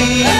Yeah. you.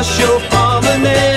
Your promenade